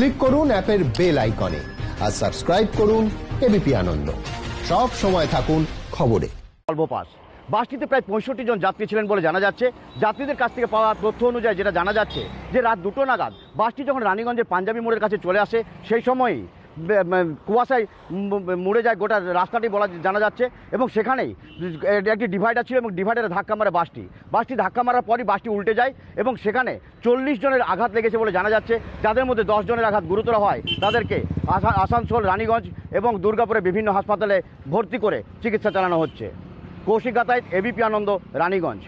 Click করুন অ্যাপের bell আইকনে আর সাবস্ক্রাইব করুন এবিপি আনন্দ। সব সময় থাকুন খবরে। অল্প পাস বাসটিতে প্রায় পঁয়ষট্টি জন যাত্রী ছিলেন বলে জানা যাচ্ছে। যাত্রীদের কাছ থেকে পাওয়া তথ্য অনুযায়ী যেটা জানা যাচ্ছে, যে রাত দুটো নাগাদ বাসটি যখন রানীগঞ্জের পাঞ্জাবি মোড়ের কাছে চলে আসে, সেই সময়ই কুয়াশায় ম- মুড়ে যায় গোটা রাস্তাটি বলা জানা যাচ্ছে এবং সেখানেই একটি ডিভাইডার ছিল এবং ডিভাইডারে ধাক্কা মারে বাসটি। বাসটি ধাক্কা মারার পরই বাসটি উল্টে যায় এবং সেখানে চল্লিশ জনের আঘাত লেগেছে বলে জানা যাচ্ছে। যাদের মধ্যে দশ জনের আঘাত গুরুতর হয়, তাদেরকে আসা- আসানসোল, রানীগঞ্জ এবং দুর্গাপুরে বিভিন্ন হাসপাতালে ভর্তি করে চিকিৎসা চালানো হচ্ছে। কৌশিক গাতায় এবিপি আনন্দ, রানীগঞ্জ।